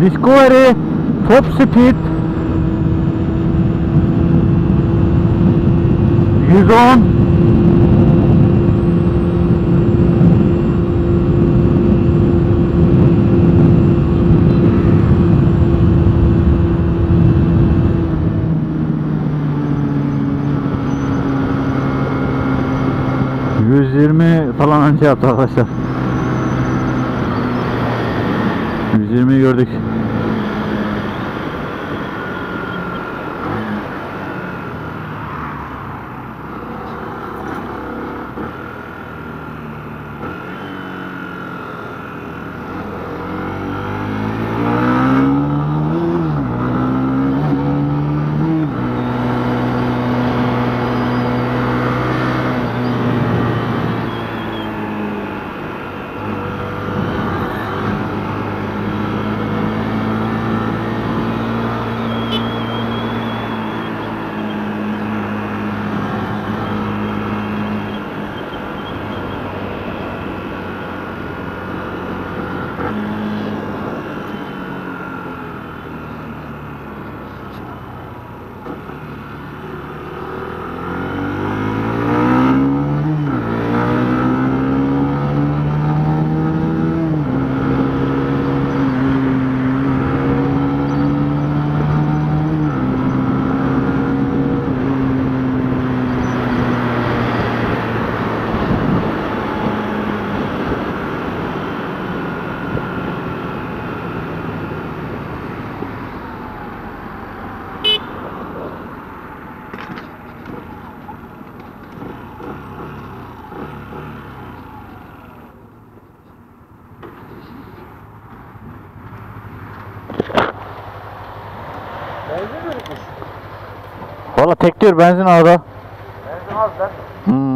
Discovery Top Speed 110 120 falan önce yaptı arkadaşlar. 120 gördük. Benzin mi bitmiş? Valla tek diyor benzin orada. Benzin az lan. Hmm.